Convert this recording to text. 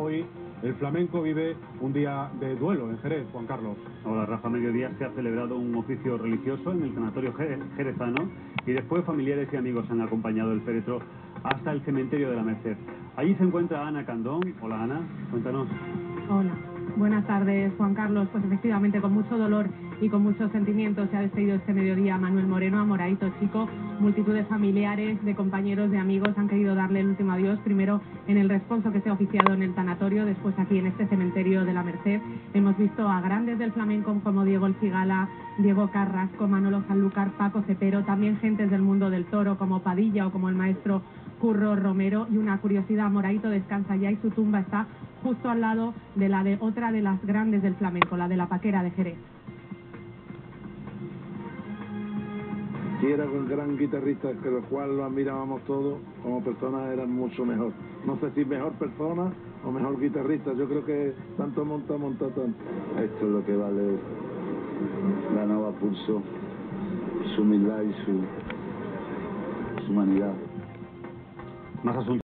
hoy el flamenco vive un día de duelo en Jerez, Juan Carlos. Ahora, Rafa, mediodía se ha celebrado un oficio religioso en el Sanatorio Jerezano y después familiares y amigos han acompañado el féretro hasta el cementerio de la Merced. Allí se encuentra Ana Candón. Hola Ana, cuéntanos. Hola. Buenas tardes, Juan Carlos. Pues efectivamente, con mucho dolor y con muchos sentimientos se ha despedido este mediodía Manuel Moreno a Moraito Chico. Multitud de familiares, de compañeros, de amigos han querido darle el último adiós, primero en el responso que se ha oficiado en el tanatorio, después aquí en este cementerio de la Merced. Hemos visto a grandes del flamenco como Diego El Cigala, Diego Carrasco, Manolo Sanlúcar, Paco Cepero, también gentes del mundo del toro como Padilla o como el maestro Curro Romero. Y una curiosidad, Moraito descansa ya y su tumba está justo al lado de la de otra de las grandes del flamenco, la de la Paquera de Jerez. Y era un gran guitarrista, que lo cual lo admirábamos todos, como persona era mucho mejor. No sé si mejor persona o mejor guitarrista, yo creo que tanto monta, monta tanto. Esto es lo que vale la nueva pulso, su humildad y su, su humanidad. Más asuntos.